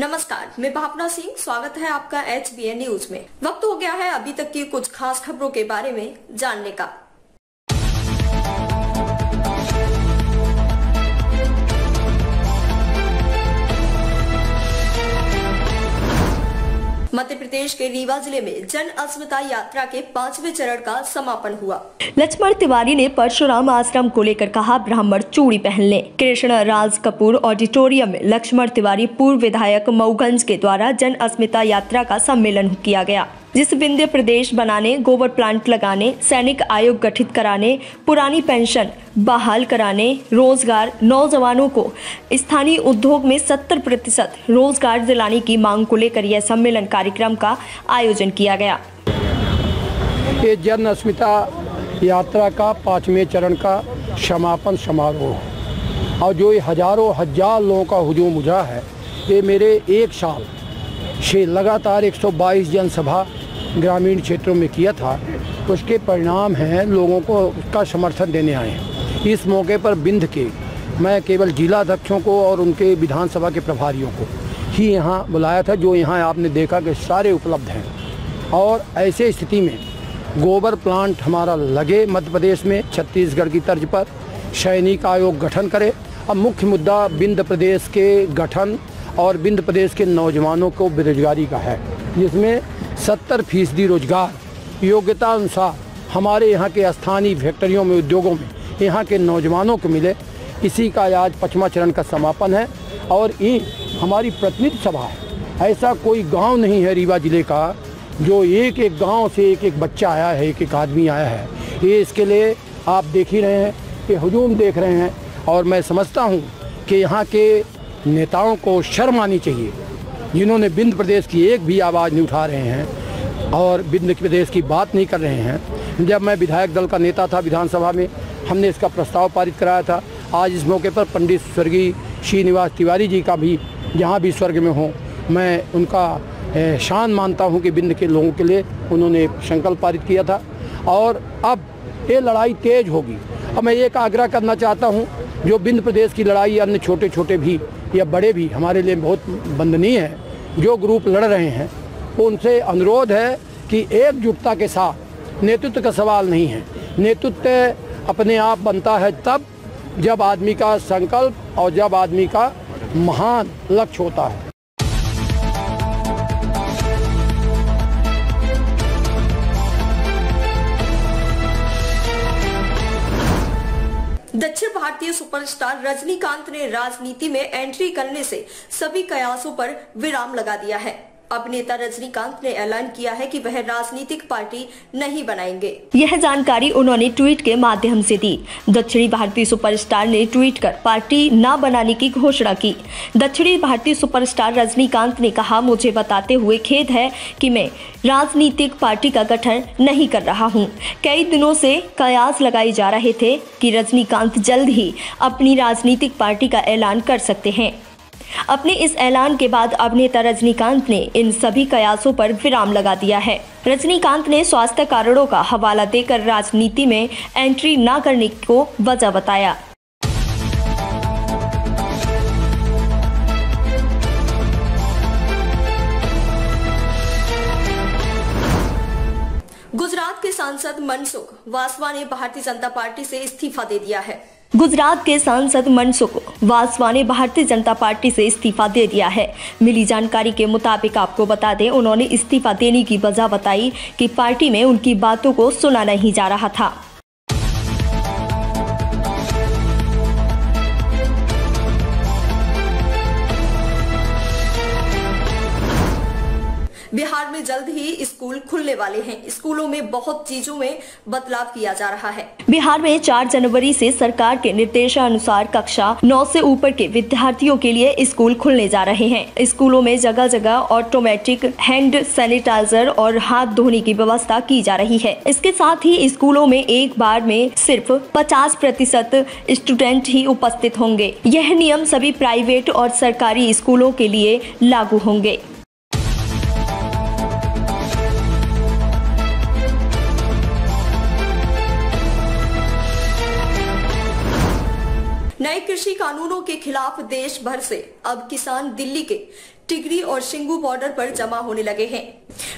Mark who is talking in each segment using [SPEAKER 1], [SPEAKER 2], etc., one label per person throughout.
[SPEAKER 1] नमस्कार, मैं भावना सिंह, स्वागत है आपका एच न्यूज़ में। वक्त हो गया है अभी तक की कुछ खास खबरों के बारे में जानने का। प्रदेश के रीवा ज़िले में जन अस्मिता यात्रा के पांचवे चरण का समापन हुआ।
[SPEAKER 2] लक्ष्मण तिवारी ने परशुराम आश्रम को लेकर कहा, ब्राह्मण चूड़ी पहन ले। कृष्ण, राज कपूर ऑडिटोरियम में लक्ष्मण तिवारी पूर्व विधायक मऊगंज के द्वारा जन अस्मिता यात्रा का सम्मेलन किया गया। जिस विंध्य प्रदेश बनाने, गोबर प्लांट लगाने, सैनिक आयोग गठित कराने, पुरानी पेंशन बहाल कराने, रोज़गार नौजवानों को स्थानीय उद्योग में 70 प्रतिशत रोज़गार दिलाने की मांग को लेकर यह सम्मेलन कार्यक्रम का आयोजन किया गया।
[SPEAKER 3] ये जन अस्मिता यात्रा का पाँचवें चरण का समापन समारोह। और जो ये हज़ारों, हज़ार लोगों का हुजूम उजड़ा है, ये मेरे एक साल से लगातार 122 जनसभा ग्रामीण क्षेत्रों में किया था, उसके परिणाम हैं लोगों को उसका समर्थन देने आए इस मौके पर बिंद के मैं केवल जिला अध्यक्षों को और उनके विधानसभा के प्रभारियों को ही यहाँ बुलाया था, जो यहाँ आपने देखा कि सारे उपलब्ध हैं। और ऐसे स्थिति में गोबर प्लांट हमारा लगे मध्य प्रदेश में, छत्तीसगढ़ की तर्ज पर सैनिक आयोग गठन करे। अब मुख्य मुद्दा बिंद प्रदेश के गठन और बिंद प्रदेश के नौजवानों को बेरोजगारी का है, जिसमें सत्तर फ़ीसदी रोज़गार। योग्यता अनुसार हमारे यहाँ के स्थानीय फैक्ट्रियों में, उद्योगों में, यहाँ के नौजवानों को मिले। इसी का आज पचमा चरण का समापन है और ये हमारी प्रतिनिधि सभा है। ऐसा कोई गाँव नहीं है रीवा ज़िले का, जो एक एक गाँव से एक एक बच्चा आया है, एक एक आदमी आया है। ये इसके लिए आप देख ही रहे हैं कि हजूम देख रहे हैं और मैं समझता हूँ कि यहाँ के नेताओं को शर्म आनी चाहिए। जिन्होंने बिंद प्रदेश की एक भी आवाज़ नहीं उठा रहे हैं और बिंद प्रदेश की बात नहीं कर रहे हैं। जब मैं विधायक दल का नेता था विधानसभा में, हमने इसका प्रस्ताव पारित कराया था। आज इस मौके पर पंडित स्वर्गीय श्रीनिवास तिवारी जी का भी, जहाँ भी स्वर्ग में हों, मैं उनका शान मानता हूँ कि बिंद के लोगों के लिए उन्होंने संकल्प पारित किया था। और अब ये लड़ाई तेज होगी। अब मैं एक आग्रह करना चाहता हूँ, जो बिंद प्रदेश की लड़ाई अन्य छोटे छोटे भी या बड़े भी हमारे लिए बहुत बंदनीय है, जो ग्रुप लड़ रहे हैं, उनसे अनुरोध है कि एकजुटता के साथ नेतृत्व का सवाल नहीं है। नेतृत्व अपने आप बनता है तब जब आदमी का संकल्प और जब आदमी का महान लक्ष्य होता है।
[SPEAKER 1] भारतीय सुपरस्टार रजनीकांत ने राजनीति में एंट्री करने से सभी कयासों पर विराम लगा दिया है। अभिनेता रजनीकांत ने ऐलान किया है कि वह राजनीतिक पार्टी नहीं बनाएँगे।
[SPEAKER 2] यह जानकारी उन्होंने ट्वीट के माध्यम से दी। दक्षिणी भारतीय सुपरस्टार ने ट्वीट कर पार्टी न बनाने की घोषणा की। दक्षिणी भारतीय सुपरस्टार रजनीकांत ने कहा, मुझे बताते हुए खेद है कि मैं राजनीतिक पार्टी का गठन नहीं कर रहा हूँ। कई दिनों से कयास लगाए जा रहे थे कि रजनीकांत जल्द ही अपनी राजनीतिक पार्टी का ऐलान कर सकते हैं। अपने इस ऐलान के बाद अभिनेता रजनीकांत ने इन सभी कयासों पर विराम लगा दिया है। रजनीकांत ने स्वास्थ्य कारणों का हवाला देकर राजनीति में एंट्री न करने को वजह बताया।
[SPEAKER 1] गुजरात के सांसद मनसुख वासवा ने भारतीय जनता पार्टी से इस्तीफा दे दिया है।
[SPEAKER 2] गुजरात के सांसद मनसुख वासवा ने भारतीय जनता पार्टी से इस्तीफा दे दिया है। मिली जानकारी के मुताबिक आपको बता दें, उन्होंने इस्तीफा देने की वजह बताई कि पार्टी में उनकी बातों को सुना नहीं जा रहा था।
[SPEAKER 1] में जल्द ही स्कूल खुलने वाले हैं। स्कूलों में बहुत चीज़ों में बदलाव किया जा रहा है।
[SPEAKER 2] बिहार में 4 जनवरी से सरकार के निर्देशानुसार कक्षा 9 से ऊपर के विद्यार्थियों के लिए स्कूल खुलने जा रहे हैं। स्कूलों में जगह जगह ऑटोमेटिक हैंड सैनिटाइजर और हाथ धोने की व्यवस्था की जा रही है। इसके साथ ही स्कूलों में एक बार में सिर्फ़ 50 प्रतिशत स्टूडेंट ही उपस्थित होंगे। यह नियम सभी प्राइवेट और सरकारी स्कूलों के लिए लागू होंगे।
[SPEAKER 1] नए कृषि कानूनों के खिलाफ देश भर से। अब किसान दिल्ली के टिगरी और सिंगू बॉर्डर पर जमा होने लगे हैं।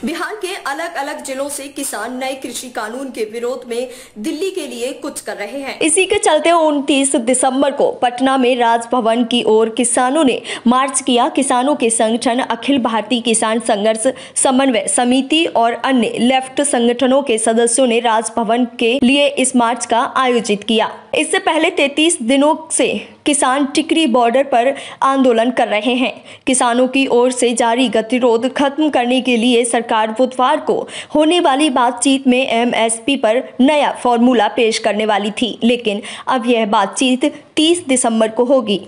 [SPEAKER 1] बिहार के अलग अलग जिलों से किसान नए कृषि कानून के विरोध में दिल्ली के लिए कुछ कर रहे हैं।
[SPEAKER 2] इसी के चलते 29 दिसंबर को पटना में राजभवन की ओर किसानों ने मार्च किया किसानों के संगठन अखिल भारतीय किसान संघर्ष समन्वय समिति और अन्य लेफ़्ट संगठनों के सदस्यों ने राजभवन के लिए इस मार्च का आयोजित किया। इससे पहले 33 दिनों से किसान टिकरी बॉर्डर पर आंदोलन कर रहे हैं। किसानों की ओर से जारी गतिरोध खत्म करने के लिए सरकार बुधवार को होने वाली बातचीत में एमएसपी पर नया फॉर्मूला पेश करने वाली थी, लेकिन अब यह बातचीत 30 दिसंबर को होगी।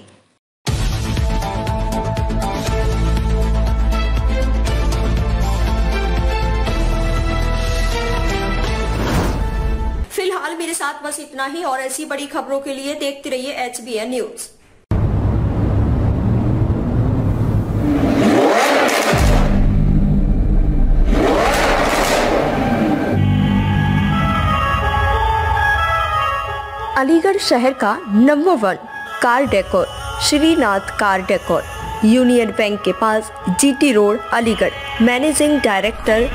[SPEAKER 1] साथ बस इतना ही और ऐसी बड़ी खबरों के लिए देखते रहिए एच न्यूज़
[SPEAKER 2] अलीगढ़ शहर का number one car decor, Shrinath car decor, union bank के पास GT road, Aligarh. Managing director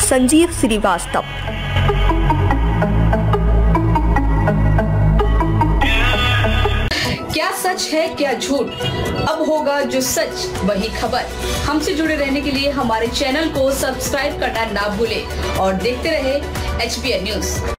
[SPEAKER 2] Sanjeev Srivastava.
[SPEAKER 4] सच है क्या झूठ? अब होगा जो सच, वही खबर। हमसे जुड़े रहने के लिए हमारे चैनल को सब्सक्राइब करना ना भूले और देखते रहे एच न्यूज़।